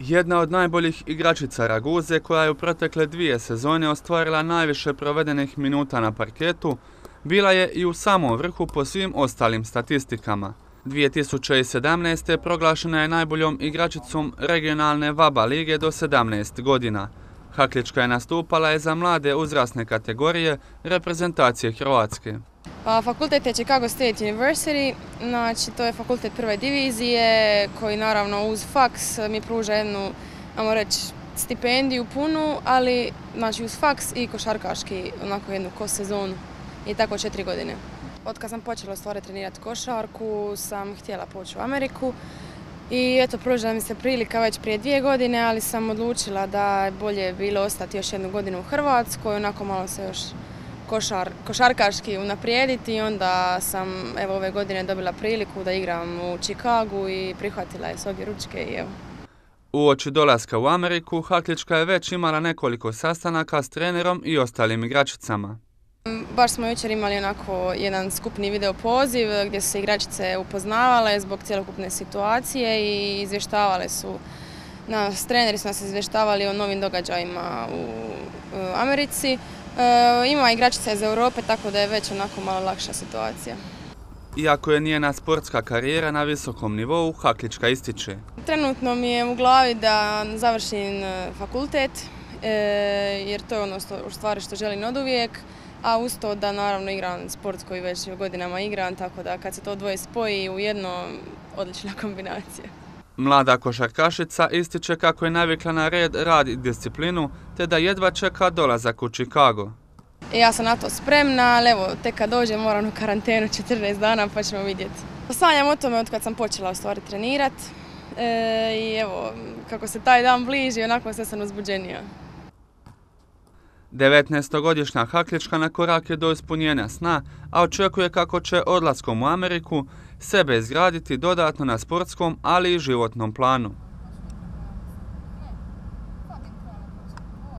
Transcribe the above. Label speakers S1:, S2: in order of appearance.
S1: Jedna od najboljih igračica Raguze koja je u protekle dvije sezone ostvarila najviše provedenih minuta na parketu, bila je i u samom vrhu po svim ostalim statistikama. 2017. proglašena je najboljom igračicom regionalne VABA lige do 17 godina. Haklička je nastupala je za mlade uzrasne kategorije reprezentacije Hrvatske.
S2: Fakultet je Chicago State University, znači to je fakultet prve divizije koji naravno uz faks mi pruža jednu, ajmo reći, stipendiju punu, ali znači uz faks i košarkaški onako jednu kos sezonu i tako četiri godine. Od kad sam počela stvari trenirati košarku sam htjela poći u Ameriku i eto pružila mi se prilika već prije dvije godine, ali sam odlučila da je bolje bilo ostati još jednu godinu u Hrvatskoj, onako malo se još košar, košarkaški unaprijediti i onda sam evo ove godine dobila priliku da igram u Chicagu i prihvatila je s obje ručke i evo.
S1: U oči dolaska u Ameriku, Haklička je već imala nekoliko sastanaka s trenerom i ostalim igračicama.
S2: Baš smo jučer imali onako jedan skupni video poziv gdje su se igračice upoznavale zbog cjelokupne situacije i izvještavale su nas, treneri su nas izvještavali o novim događajima u Americi. E, ima igračica iz Europe, tako da je već onako malo lakša situacija.
S1: Iako je njena sportska karijera na visokom nivou, Haklička ističe.
S2: Trenutno mi je u glavi da završim e, fakultet, e, jer to je ono u stvari što želim od uvijek, a uz to da naravno igram sport koji već godinama igram, tako da kad se to dvoje spoji u jedno, odlična kombinacija.
S1: Mlada košarkašica ističe kako je navikla na red, rad i disciplinu, te da jedva čeka dolazak u Chicago.
S2: Ja sam na to spremna, ali evo, tek kad dođem moram u karantenu 14 dana pa ćemo vidjeti. Sanjam o tome od kad sam počela u stvari trenirat e, i evo, kako se taj dan bliži, onako sve sam uzbuđenija.
S1: 19-godišnja Haklička na korak je do ispunjenja sna, a očekuje kako će odlaskom u Ameriku sebe izgraditi dodatno na sportskom, ali i životnom planu.